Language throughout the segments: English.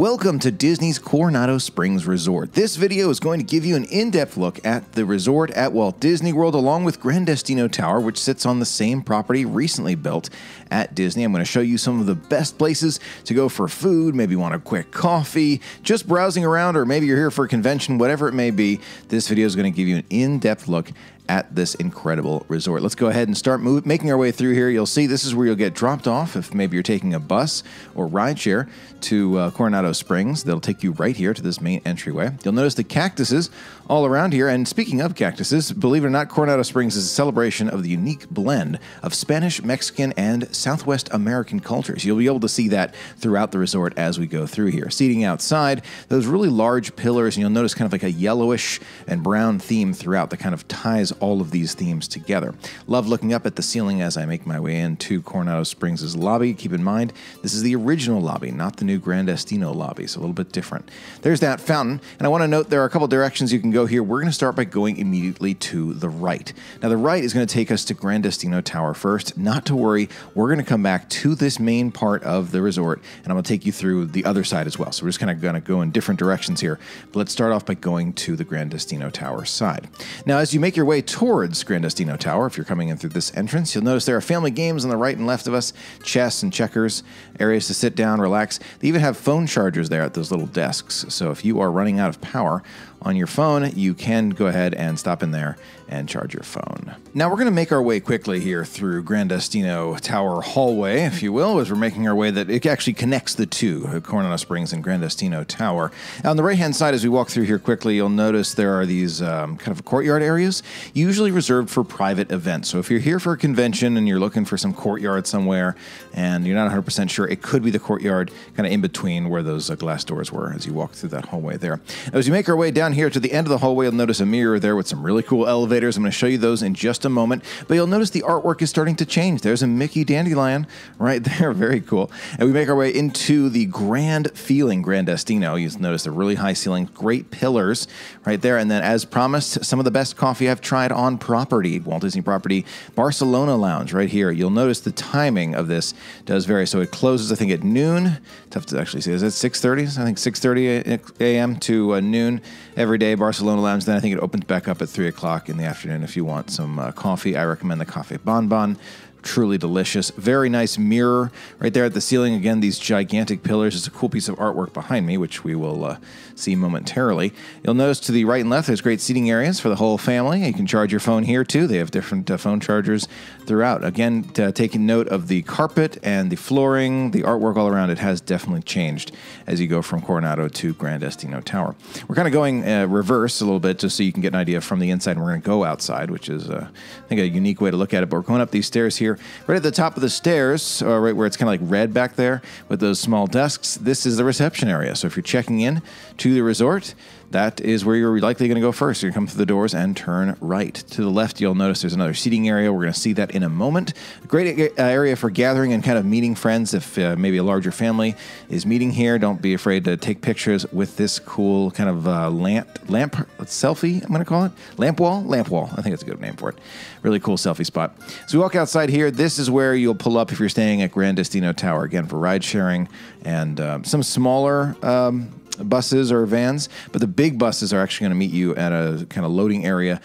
Welcome to Disney's Coronado Springs Resort. This video is going to give you an in-depth look at the resort at Walt Disney World along with Gran Destino Tower, which sits on the same property recently built at Disney. I'm going to show you some of the best places to go for food, maybe want a quick coffee, just browsing around, or maybe you're here for a convention, whatever it may be. This video is going to give you an in-depth look at this incredible resort. Let's go ahead and start move, making our way through here. You'll see this is where you'll get dropped off if maybe you're taking a bus or rideshare to uh, Coronado Springs. They'll take you right here to this main entryway. You'll notice the cactuses all around here. And speaking of cactuses, believe it or not, Coronado Springs is a celebration of the unique blend of Spanish, Mexican, and Southwest American cultures. You'll be able to see that throughout the resort as we go through here. Seating outside, those really large pillars, and you'll notice kind of like a yellowish and brown theme throughout that kind of ties all of these themes together. Love looking up at the ceiling as I make my way into Coronado Springs' lobby. Keep in mind, this is the original lobby, not the new Gran Destino lobby, so a little bit different. There's that fountain, and I want to note there are a couple directions you can go here. We're going to start by going immediately to the right. Now, the right is going to take us to Gran Destino Tower first. Not to worry, we're going to come back to this main part of the resort, and I'm going to take you through the other side as well. So we're just kind of going to go in different directions here. But let's start off by going to the Gran Destino Tower side. Now, as you make your way towards Gran Destino Tower, if you're coming in through this entrance, you'll notice there are family games on the right and left of us, chess and checkers, areas to sit down, relax. They even have phone chargers there at those little desks. So if you are running out of power on your phone, you can go ahead and stop in there and charge your phone. Now we're going to make our way quickly here through Gran Destino Tower hallway, if you will, as we're making our way that it actually connects the two, Coronado Springs and Gran Destino Tower. On the right-hand side, as we walk through here quickly, you'll notice there are these um, kind of courtyard areas, usually reserved for private events. So if you're here for a convention and you're looking for some courtyard somewhere and you're not 100% sure, it could be the courtyard kind of in between where those uh, glass doors were as you walk through that hallway there. Now, As we make our way down here to the end of the hallway, you'll notice a mirror there with some really cool elevators I'm going to show you those in just a moment. But you'll notice the artwork is starting to change. There's a Mickey Dandelion right there. Very cool. And we make our way into the grand feeling Gran Destino. You notice the really high ceiling, great pillars right there. And then, as promised, some of the best coffee I've tried on property, Walt Disney property, Barcelona Lounge right here. You'll notice the timing of this does vary. So it closes, I think, at noon. Tough to actually say. Is it 6.30? I think 6.30 a.m. to uh, noon every day, Barcelona Lounge. Then I think it opens back up at 3 o'clock in the afternoon if you want some uh, coffee. I recommend the Cafe Bombon truly delicious. Very nice mirror right there at the ceiling. Again, these gigantic pillars. It's a cool piece of artwork behind me, which we will uh, see momentarily. You'll notice to the right and left, there's great seating areas for the whole family. You can charge your phone here too. They have different uh, phone chargers throughout. Again, taking note of the carpet and the flooring, the artwork all around it has definitely changed as you go from Coronado to Gran Destino Tower. We're kind of going uh, reverse a little bit just so you can get an idea from the inside. And we're going to go outside, which is, uh, I think, a unique way to look at it. But we're going up these stairs here here. Right at the top of the stairs, uh, right where it's kind of like red back there with those small desks, this is the reception area. So if you're checking in to the resort, that is where you're likely going to go first. You're going to come through the doors and turn right. To the left, you'll notice there's another seating area. We're going to see that in a moment. Great uh, area for gathering and kind of meeting friends. If uh, maybe a larger family is meeting here, don't be afraid to take pictures with this cool kind of uh, lamp lamp selfie. I'm going to call it lamp wall. Lamp wall. I think that's a good name for it. Really cool selfie spot. So we walk outside here. This is where you'll pull up if you're staying at Gran Destino Tower again for ride sharing and um, some smaller. Um, buses or vans, but the big buses are actually going to meet you at a kind of loading area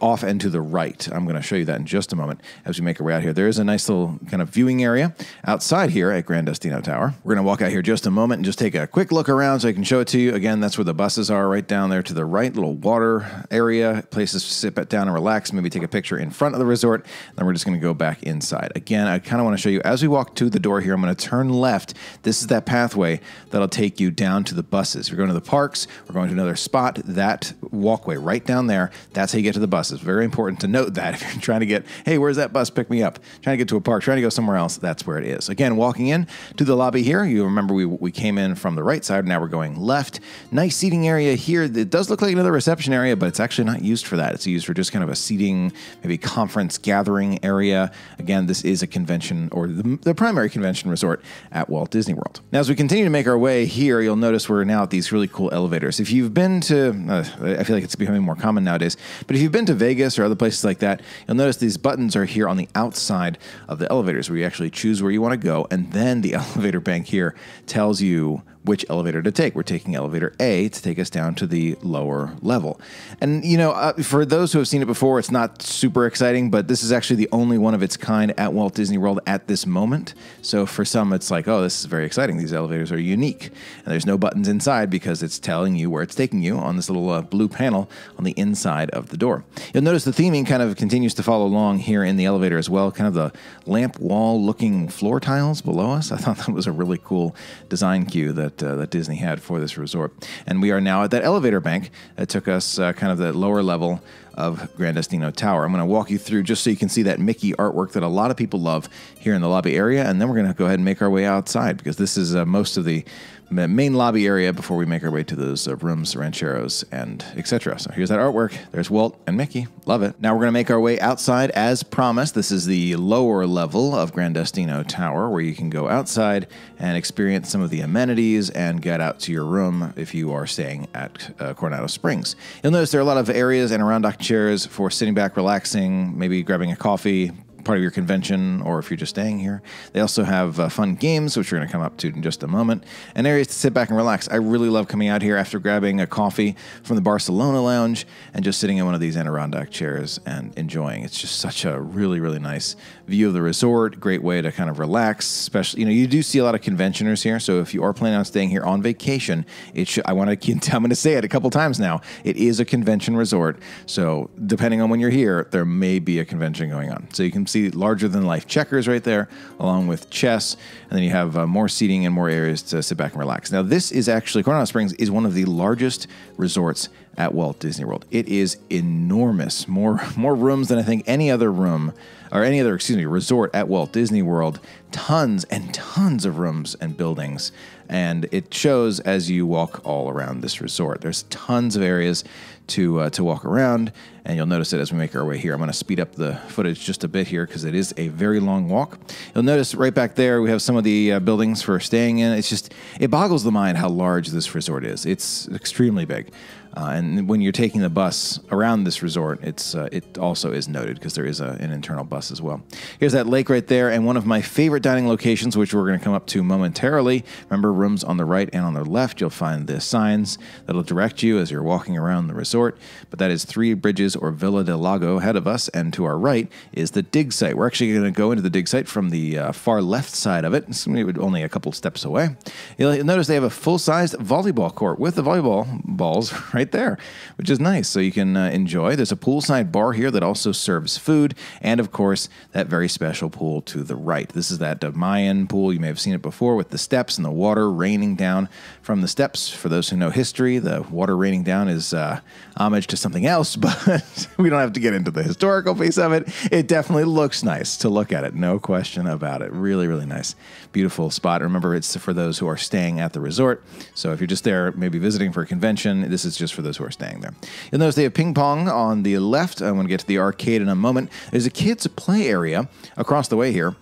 off and to the right. I'm going to show you that in just a moment as we make our way out here. There is a nice little kind of viewing area outside here at Gran Destino Tower. We're going to walk out here just a moment and just take a quick look around so I can show it to you. Again, that's where the buses are right down there to the right, little water area, places to sit down and relax, maybe take a picture in front of the resort. Then we're just going to go back inside. Again, I kind of want to show you as we walk to the door here, I'm going to turn left. This is that pathway that'll take you down to the buses buses. If you're going to the parks, we're going to another spot, that walkway right down there, that's how you get to the buses. Very important to note that if you're trying to get, hey, where's that bus? Pick me up. Trying to get to a park, trying to go somewhere else, that's where it is. Again, walking in to the lobby here, you remember we, we came in from the right side, now we're going left. Nice seating area here. It does look like another reception area, but it's actually not used for that. It's used for just kind of a seating, maybe conference gathering area. Again, this is a convention or the, the primary convention resort at Walt Disney World. Now, as we continue to make our way here, you'll notice we're now these really cool elevators. If you've been to, uh, I feel like it's becoming more common nowadays, but if you've been to Vegas or other places like that, you'll notice these buttons are here on the outside of the elevators where you actually choose where you want to go. And then the elevator bank here tells you which elevator to take. We're taking elevator A to take us down to the lower level. And, you know, uh, for those who have seen it before, it's not super exciting, but this is actually the only one of its kind at Walt Disney World at this moment. So for some, it's like, oh, this is very exciting. These elevators are unique. And there's no buttons inside because it's telling you where it's taking you on this little uh, blue panel on the inside of the door. You'll notice the theming kind of continues to follow along here in the elevator as well, kind of the lamp wall looking floor tiles below us. I thought that was a really cool design cue that that uh, that Disney had for this resort. And we are now at that elevator bank that took us uh, kind of the lower level of Gran Destino Tower. I'm going to walk you through just so you can see that Mickey artwork that a lot of people love here in the lobby area, and then we're going to go ahead and make our way outside because this is uh, most of the main lobby area before we make our way to those uh, rooms, rancheros, and etc. So here's that artwork. There's Walt and Mickey. Love it. Now we're going to make our way outside as promised. This is the lower level of Gran Destino Tower where you can go outside and experience some of the amenities and get out to your room if you are staying at uh, Coronado Springs. You'll notice there are a lot of areas and around dock chairs for sitting back, relaxing, maybe grabbing a coffee, part of your convention or if you're just staying here. They also have uh, fun games, which we're going to come up to in just a moment, and areas to sit back and relax. I really love coming out here after grabbing a coffee from the Barcelona Lounge and just sitting in one of these Adirondack chairs and enjoying. It's just such a really, really nice view of the resort. Great way to kind of relax. Especially, you know, you do see a lot of conventioners here. So if you are planning on staying here on vacation, it should. I want to. I'm going to say it a couple times now. It is a convention resort. So depending on when you're here, there may be a convention going on. So you can see larger than life checkers right there, along with chess, and then you have uh, more seating and more areas to sit back and relax. Now, this is actually Coronado Springs is one of the largest resorts at Walt Disney World. It is enormous, more more rooms than I think any other room or any other excuse me resort at Walt Disney World. Tons and tons of rooms and buildings, and it shows as you walk all around this resort. There's tons of areas to uh, to walk around, and you'll notice it as we make our way here. I'm going to speed up the footage just a bit here because it is a very long walk. You'll notice right back there we have some of the uh, buildings for staying in. It's just it boggles the mind how large this resort is. It's extremely big. Uh, and when you're taking the bus around this resort, it's uh, it also is noted because there is a, an internal bus as well. Here's that lake right there, and one of my favorite dining locations, which we're going to come up to momentarily. Remember, rooms on the right and on the left, you'll find the signs that'll direct you as you're walking around the resort. But that is Three Bridges or Villa del Lago ahead of us, and to our right is the dig site. We're actually going to go into the dig site from the uh, far left side of it. It's only a couple steps away. You'll notice they have a full-sized volleyball court with the volleyball balls. Right right there, which is nice. So you can uh, enjoy. There's a poolside bar here that also serves food, and of course, that very special pool to the right. This is that Mayan pool. You may have seen it before with the steps and the water raining down from the steps. For those who know history, the water raining down is uh, homage to something else, but we don't have to get into the historical piece of it. It definitely looks nice to look at it, no question about it. Really, really nice. Beautiful spot. Remember, it's for those who are staying at the resort. So if you're just there, maybe visiting for a convention, this is just for those who are staying there. You'll notice they have ping pong on the left. I'm going to get to the arcade in a moment. There's a kids' play area across the way here.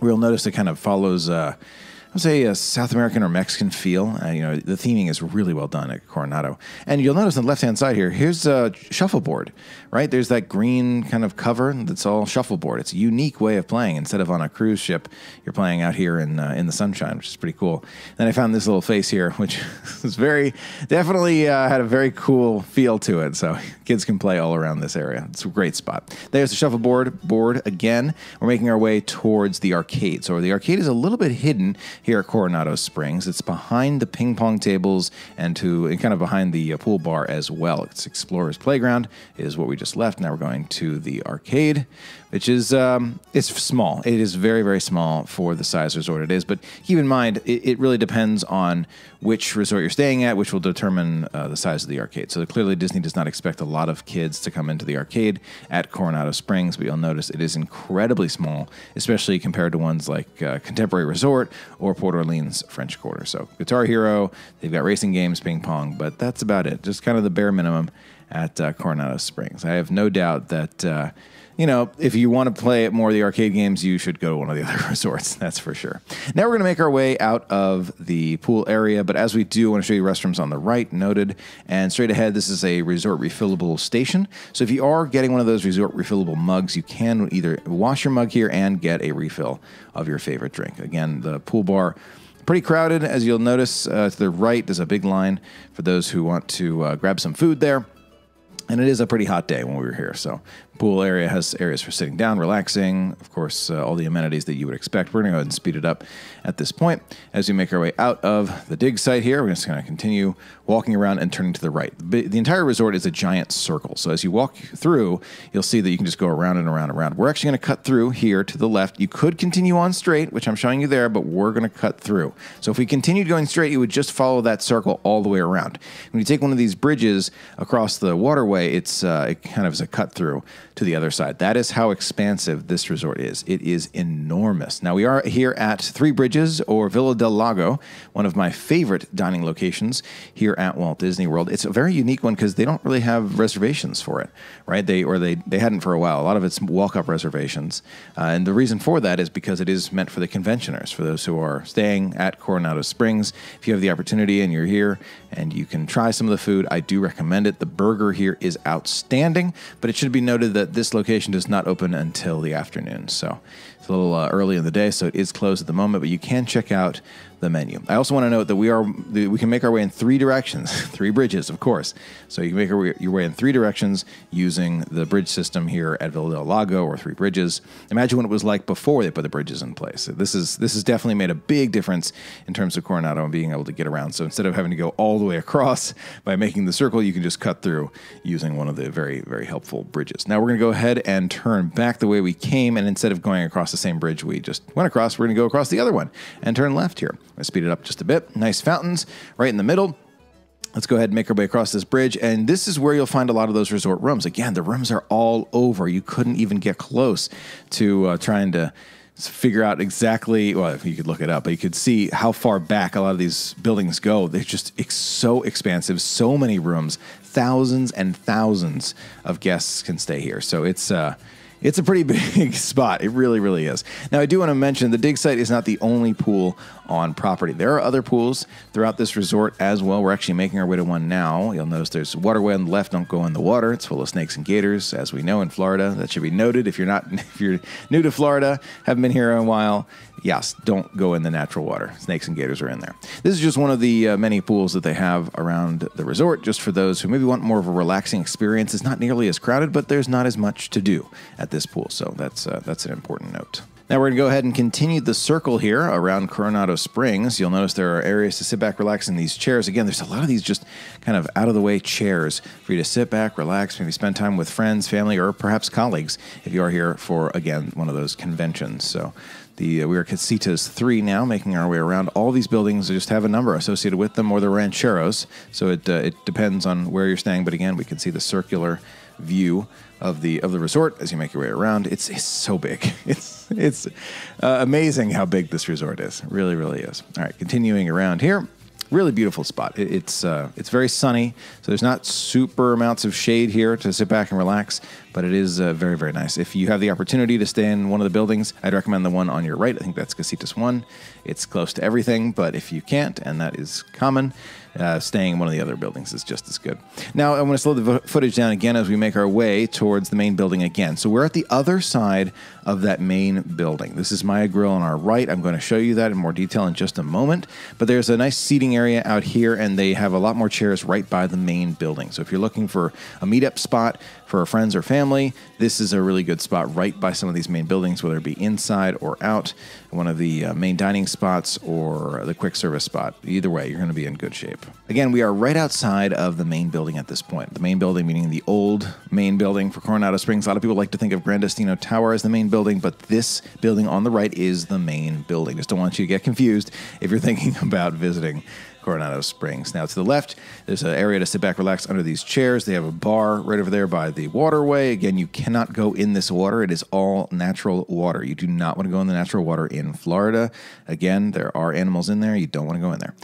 We'll notice it kind of follows. Uh, would say a South American or Mexican feel. Uh, you know, the theming is really well done at Coronado. And you'll notice on the left hand side here, here's a shuffleboard, right? There's that green kind of cover that's all shuffleboard. It's a unique way of playing. Instead of on a cruise ship, you're playing out here in uh, in the sunshine, which is pretty cool. Then I found this little face here, which is very definitely uh, had a very cool feel to it. So kids can play all around this area. It's a great spot. There's the shuffleboard board again. We're making our way towards the arcade. So the arcade is a little bit hidden here at Coronado Springs. It's behind the ping pong tables and to and kind of behind the uh, pool bar as well. It's Explorers Playground is what we just left. Now we're going to the arcade, which is um, it's small. It is very very small for the size resort it is. But keep in mind, it, it really depends on which resort you're staying at, which will determine uh, the size of the arcade. So clearly, Disney does not expect a lot of kids to come into the arcade at Coronado Springs, but you'll notice it is incredibly small, especially compared to ones like uh, Contemporary Resort or Port Orleans French Quarter. So Guitar Hero, they've got racing games, ping pong, but that's about it. Just kind of the bare minimum at uh, Coronado Springs. I have no doubt that uh, you know, if you want to play more of the arcade games, you should go to one of the other resorts. That's for sure. Now we're going to make our way out of the pool area, but as we do, I want to show you restrooms on the right, noted. And straight ahead, this is a resort refillable station. So if you are getting one of those resort refillable mugs, you can either wash your mug here and get a refill of your favorite drink. Again, the pool bar Pretty crowded, as you'll notice uh, to the right, there's a big line for those who want to uh, grab some food there. And it is a pretty hot day when we were here. So, pool area has areas for sitting down, relaxing. Of course, uh, all the amenities that you would expect. We're going to go ahead and speed it up at this point as we make our way out of the dig site here. We're just going to continue walking around and turning to the right. The entire resort is a giant circle. So, as you walk through, you'll see that you can just go around and around and around. We're actually going to cut through here to the left. You could continue on straight, which I'm showing you there, but we're going to cut through. So, if we continued going straight, you would just follow that circle all the way around. When you take one of these bridges across the waterway, it's uh, it kind of is a cut through to the other side. That is how expansive this resort is. It is enormous. Now we are here at Three Bridges or Villa del Lago, one of my favorite dining locations here at Walt Disney World. It's a very unique one because they don't really have reservations for it, right? They or they they hadn't for a while. A lot of it's walk-up reservations, uh, and the reason for that is because it is meant for the conventioners, for those who are staying at Coronado Springs. If you have the opportunity and you're here and you can try some of the food, I do recommend it. The burger here is outstanding, but it should be noted that this location does not open until the afternoon. So it's a little uh, early in the day, so it is closed at the moment, but you can check out the menu. I also want to note that we are we can make our way in three directions, three bridges, of course. So you can make your way in three directions using the bridge system here at Villa del Lago or Three Bridges. Imagine what it was like before they put the bridges in place. This is this has definitely made a big difference in terms of Coronado and being able to get around. So instead of having to go all the way across by making the circle, you can just cut through using one of the very very helpful bridges. Now we're going to go ahead and turn back the way we came, and instead of going across the same bridge we just went across, we're going to go across the other one and turn left here. Let's speed it up just a bit. Nice fountains right in the middle. Let's go ahead and make our way across this bridge. And this is where you'll find a lot of those resort rooms. Again, the rooms are all over. You couldn't even get close to uh, trying to figure out exactly well you could look it up but you could see how far back a lot of these buildings go they're just ex- so expansive so many rooms thousands and thousands of guests can stay here so it's uh it's a pretty big spot. It really, really is. Now, I do want to mention the dig site is not the only pool on property. There are other pools throughout this resort as well. We're actually making our way to one now. You'll notice there's waterway on the left. Don't go in the water. It's full of snakes and gators, as we know in Florida. That should be noted. If you're not, if you're new to Florida, haven't been here in a while, yes, don't go in the natural water. Snakes and gators are in there. This is just one of the uh, many pools that they have around the resort, just for those who maybe want more of a relaxing experience. It's not nearly as crowded, but there's not as much to do at this pool, so that's uh, that's an important note. Now we're going to go ahead and continue the circle here around Coronado Springs. You'll notice there are areas to sit back, relax in these chairs. Again, there's a lot of these just kind of out of the way chairs for you to sit back, relax, maybe spend time with friends, family, or perhaps colleagues if you are here for, again, one of those conventions. So the uh, we are Casitas three now, making our way around. All these buildings just have a number associated with them, or the rancheros. So it uh, it depends on where you're staying. But again, we can see the circular view of the of the resort as you make your way around. It's it's so big. It's it's uh, amazing how big this resort is. Really, really is. All right, continuing around here. Really beautiful spot. It, it's uh, it's very sunny, so there's not super amounts of shade here to sit back and relax, but it is uh, very very nice. If you have the opportunity to stay in one of the buildings, I'd recommend the one on your right. I think that's Casitas One. It's close to everything, but if you can't, and that is common, uh, staying in one of the other buildings is just as good. Now, I'm going to slow the footage down again as we make our way towards the main building again. So we're at the other side of that main building. This is Maya Grill on our right. I'm going to show you that in more detail in just a moment. But there's a nice seating area out here, and they have a lot more chairs right by the main building. So if you're looking for a meetup spot, for friends or family, this is a really good spot right by some of these main buildings, whether it be inside or out, one of the uh, main dining spots or the quick service spot. Either way, you're going to be in good shape. Again, we are right outside of the main building at this point. The main building, meaning the old main building for Coronado Springs. A lot of people like to think of Gran Destino Tower as the main building, but this building on the right is the main building. Just don't want you to get confused if you're thinking about visiting Coronado Springs. Now, to the left, there's an area to sit back, relax under these chairs. They have a bar right over there by the waterway. Again, you cannot go in this water. It is all natural water. You do not want to go in the natural water in Florida. Again, there are animals in there. You don't want to go in there.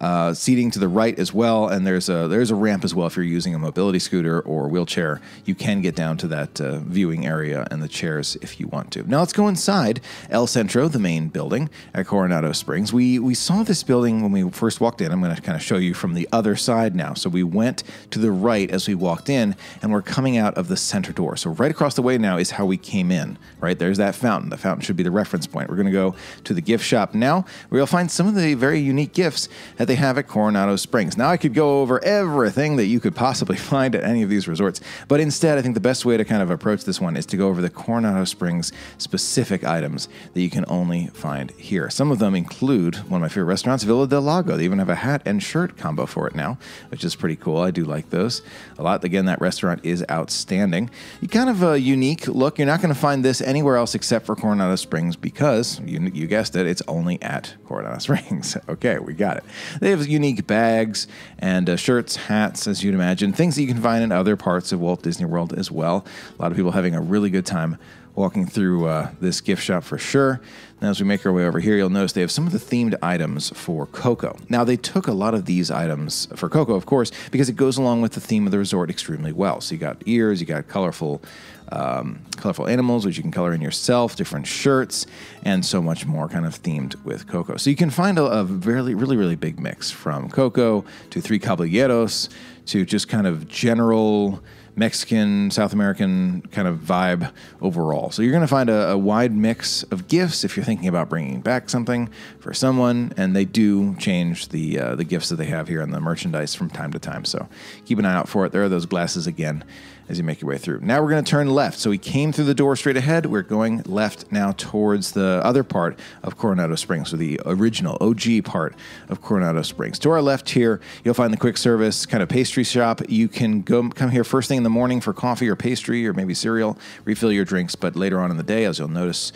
Uh, seating to the right as well, and there's a there's a ramp as well if you're using a mobility scooter or wheelchair. You can get down to that uh, viewing area and the chairs if you want to. Now let's go inside El Centro, the main building at Coronado Springs. We we saw this building when we first walked in. I'm going to kind of show you from the other side now. So we went to the right as we walked in, and we're coming out of the center door. So right across the way now is how we came in. Right there's that fountain. The fountain should be the reference point. We're going to go to the gift shop now, where you'll find some of the very unique gifts that they have at Coronado Springs. Now, I could go over everything that you could possibly find at any of these resorts, but instead, I think the best way to kind of approach this one is to go over the Coronado Springs specific items that you can only find here. Some of them include one of my favorite restaurants, Villa del Lago. They even have a hat and shirt combo for it now, which is pretty cool. I do like those a lot. Again, that restaurant is outstanding. You kind of a unique look. You're not going to find this anywhere else except for Coronado Springs because you, you guessed it, it's only at Coronado Springs. okay, we got it. They have unique bags and uh, shirts, hats, as you'd imagine, things that you can find in other parts of Walt Disney World as well. A lot of people having a really good time walking through uh, this gift shop for sure. Now, as we make our way over here, you'll notice they have some of the themed items for Coco. Now, they took a lot of these items for Coco, of course, because it goes along with the theme of the resort extremely well. So you got ears, you got colorful, um, colorful animals, which you can color in yourself, different shirts, and so much more, kind of themed with Coco. So you can find a, a really, really, really big mix from Coco to Three Caballeros to just kind of general Mexican, South American kind of vibe overall. So you're going to find a, a, wide mix of gifts if you're thinking about bringing back something for someone, and they do change the uh, the gifts that they have here on the merchandise from time to time. So keep an eye out for it. There are those glasses again as you make your way through. Now we're going to turn left. So we came through the door straight ahead. We're going left now towards the other part of Coronado Springs, so the original OG part of Coronado Springs. To our left here, you'll find the quick service kind of pastry shop. You can go come here first thing in the morning for coffee or pastry or maybe cereal, refill your drinks, but later on in the day, as you'll notice,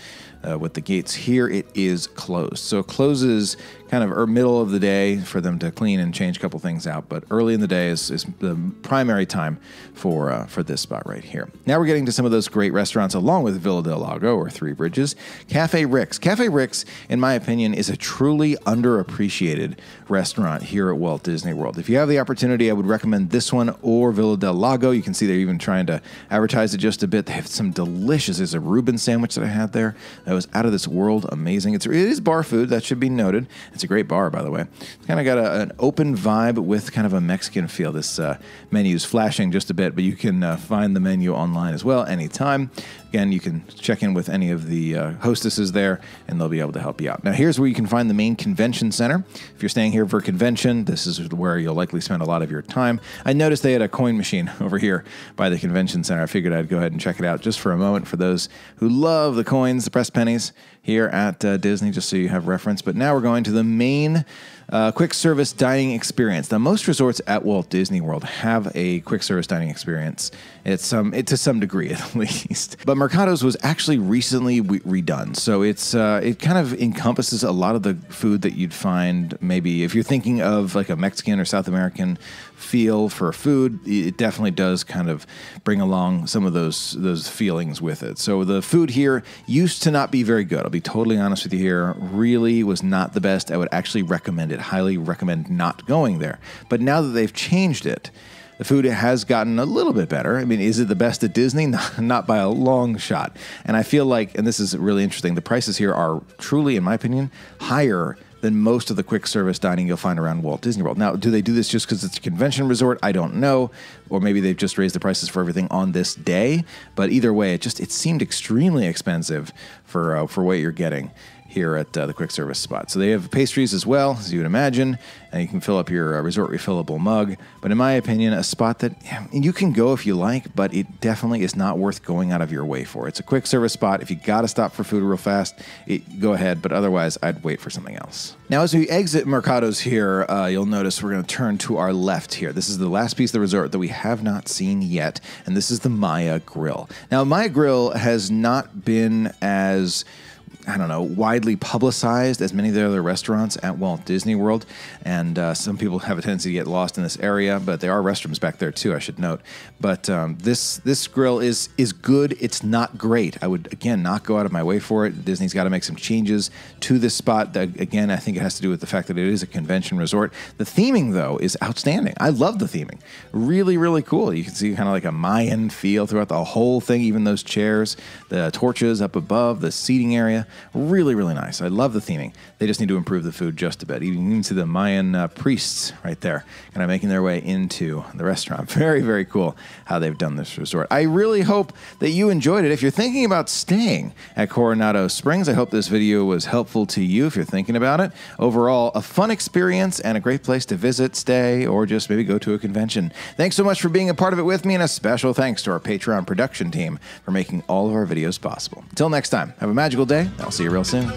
uh, with the gates here, it is closed. So it closes kind of er, middle of the day for them to clean and change a couple things out. But early in the day is, is the primary time for uh, for this spot right here. Now we're getting to some of those great restaurants along with Villa del Lago or Three Bridges. Cafe Rix. Cafe Rix, in my opinion, is a truly underappreciated restaurant here at Walt Disney World. If you have the opportunity, I would recommend this one or Villa del Lago. You can see they're even trying to advertise it just a bit. They have some delicious. There's a Reuben sandwich that I had there that was out of this world amazing. It's, it is bar food, that should be noted. It's a great bar, by the way. It's kind of got a, an open vibe with kind of a Mexican feel. This uh, menu is flashing just a bit, but you can uh, find the menu online as well anytime. Again, you can check in with any of the uh, hostesses there, and they'll be able to help you out. Now, here's where you can find the main convention center. If you're staying here for a convention, this is where you'll likely spend a lot of your time. I noticed they had a coin machine over here by the convention center. I figured I'd go ahead and check it out just for a moment for those who love the coins, the press pennies here at uh, Disney, just so you have reference. But now we're going to the main uh, quick service dining experience. Now, most resorts at Walt Disney World have a quick service dining experience. It's some, it, to some degree at least. But Mercados was actually recently re- redone, so it's uh, it kind of encompasses a lot of the food that you'd find maybe if you're thinking of like a Mexican or South American feel for food. It definitely does kind of bring along some of those those feelings with it. So the food here used to not be very good. I'll be totally honest with you here. Really was not the best. I would actually recommend it. Highly recommend not going there. But now that they've changed it, the food has gotten a little bit better. I mean, is it the best at Disney? Not, by a long shot. And I feel like, and this is really interesting, the prices here are truly, in my opinion, higher than most of the quick service dining you'll find around Walt Disney World. Now, do they do this just because it's a convention resort? I don't know. Or maybe they've just raised the prices for everything on this day. But either way, it just it seemed extremely expensive for uh, for what you're getting here at uh, the quick service spot. So they have pastries as well, as you would imagine, and you can fill up your uh, resort refillable mug. But in my opinion, a spot that yeah, you can go if you like, but it definitely is not worth going out of your way for. It's a quick service spot. If you got to stop for food real fast, it, go ahead. But otherwise, I'd wait for something else. Now, as we exit Mercados here, uh, you'll notice we're going to turn to our left here. This is the last piece of the resort that we have not seen yet, and this is the Maya Grill. Now, Maya Grill has not been as I don't know, widely publicized as many of the other restaurants at Walt Disney World. And uh, some people have a tendency to get lost in this area, but there are restrooms back there too, I should note. But um, this this grill is is good. It's not great. I would again not go out of my way for it. Disney's got to make some changes to this spot. That, again, I think it has to do with the fact that it is a convention resort. The theming though is outstanding. I love the theming. Really, really cool. You can see kind of like a Mayan feel throughout the whole thing. Even those chairs, the torches up above, the seating area. Really, really nice. I love the theming. They just need to improve the food just a bit. You can see the Mayan uh, priests right there, kind of making their way into the restaurant. Very, very cool how they've done this resort. I really hope that you enjoyed it. If you're thinking about staying at Coronado Springs, I hope this video was helpful to you if you're thinking about it. Overall, a fun experience and a great place to visit, stay, or just maybe go to a convention. Thanks so much for being a part of it with me, and a special thanks to our Patreon production team for making all of our videos possible. Until next time, have a magical day. I'll see you real soon.